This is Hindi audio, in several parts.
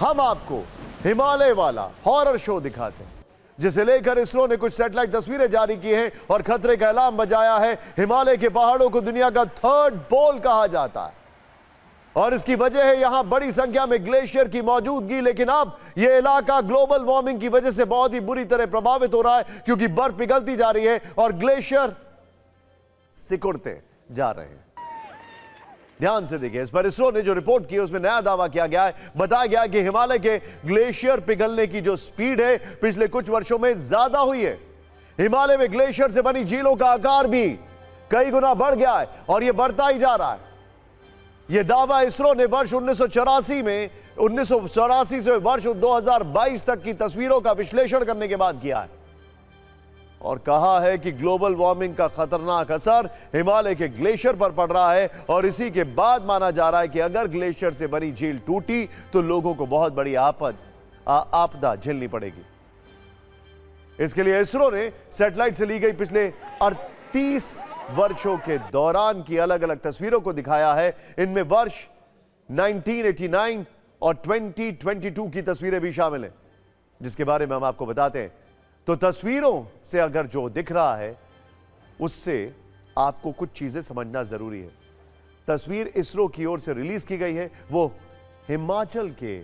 हम आपको हिमालय वाला हॉरर शो दिखाते हैं, जिसे लेकर इसरो ने कुछ सैटेलाइट तस्वीरें जारी की हैं और खतरे का ऐलान बजाया है। हिमालय के पहाड़ों को दुनिया का थर्ड पोल कहा जाता है। और इसकी वजह है, यहाँ बड़ी संख्या में ग्लेशियर की मौजूदगी, लेकिन अब यह इलाका ग्लोबल वार्मिंग की वजह से बहुत ही बुरी तरह प्रभावित हो रहा है, क्योंकि बर्फ़ पिघलती जा रही है और ग्लेशियर सिकुड़ते जा रहे हैं। ध्यान से देखिए, इस पर इसरो ने जो रिपोर्ट की, उसमें नया दावा किया गया है। बताया गया कि हिमालय के ग्लेशियर पिघलने की जो स्पीड है, पिछले कुछ वर्षों में ज़्यादा हुई है। हिमालय में ग्लेशियर से बनी झीलों का आकार भी कई गुना बढ़ गया है और यह बढ़ता ही जा रहा है। यह दावा इसरो ने वर्ष उन्नीस सौ चौरासी में, उन्नीस सौ चौरासी से वर्ष 2022 तक की तस्वीरों का विश्लेषण करने के बाद किया है। और कहा है कि ग्लोबल वार्मिंग का खतरनाक असर हिमालय के ग्लेशियर पर पड़ रहा है और इसी के बाद माना जा रहा है कि अगर ग्लेशियर से बनी झील टूटी तो लोगों को बहुत बड़ी आपद आपदा झेलनी पड़ेगी। इसके लिए इसरो ने सैटेलाइट से ली गई पिछले 38 वर्षों के दौरान की अलग अलग तस्वीरों को दिखाया है। इनमें वर्ष 1989 और 2022 की तस्वीरें भी शामिल हैं, जिसके बारे में हम आपको बताते हैं। तो तस्वीरों से अगर जो दिख रहा है, उससे आपको कुछ चीज़ें समझना ज़रूरी है। तस्वीर इसरो की ओर से रिलीज़ की गई है। वो हिमाचल के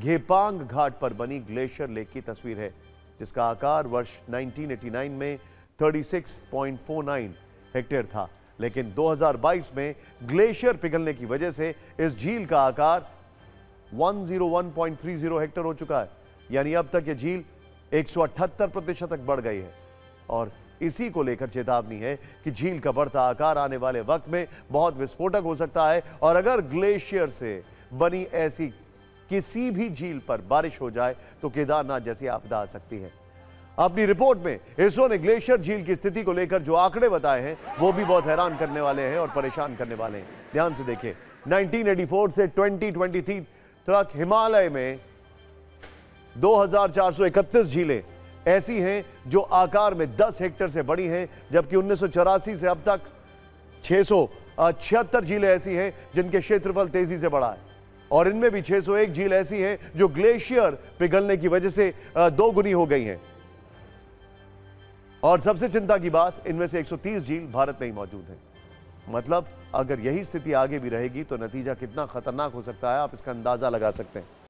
घेपांग घाट पर बनी ग्लेशियर लेक की तस्वीर है, जिसका आकार वर्ष 1989 में 36.49 हेक्टेयर था। लेकिन 2022 में ग्लेशियर पिघलने की वजह से इस झील का आकार 101.30 हेक्टेयर हो चुका है। यानी अब तक यह झील 178 प्रतिशत तक बढ़ गई है। और इसी को लेकर चेतावनी है कि झील का बढ़ता आकार आने वाले वक्त में बहुत विस्फोटक हो सकता है और अगर ग्लेशियर से बनी ऐसी किसी भी झील पर बारिश हो जाए तो केदारनाथ जैसी आपदा आ सकती है। अपनी रिपोर्ट में इसरो ने ग्लेशियर झील की स्थिति को लेकर जो आंकड़े बताए हैं, वो भी बहुत हैरान करने वाले हैं और परेशान करने वाले हैं। ध्यान से देखिए 1984 से 2023 तक हिमालय में 2431 झीलें ऐसी हैं जो आकार में 10 हेक्टेयर से बड़ी हैं, जबकि उन्नीस सौ चौरासी से अब तक छह झीलें ऐसी हैं जिनके क्षेत्रफल तेज़ी से बढ़ा है। और इनमें भी 601 झील ऐसी हैं जो ग्लेशियर पिघलने की वजह से दो गुनी हो गई हैं। और सबसे चिंता की बात, इनमें से 130 झील भारत में ही मौजूद हैं। मतलब अगर यही स्थिति आगे भी रहेगी तो नतीजा कितना खतरनाक हो सकता है, आप इसका अंदाज़ा लगा सकते हैं।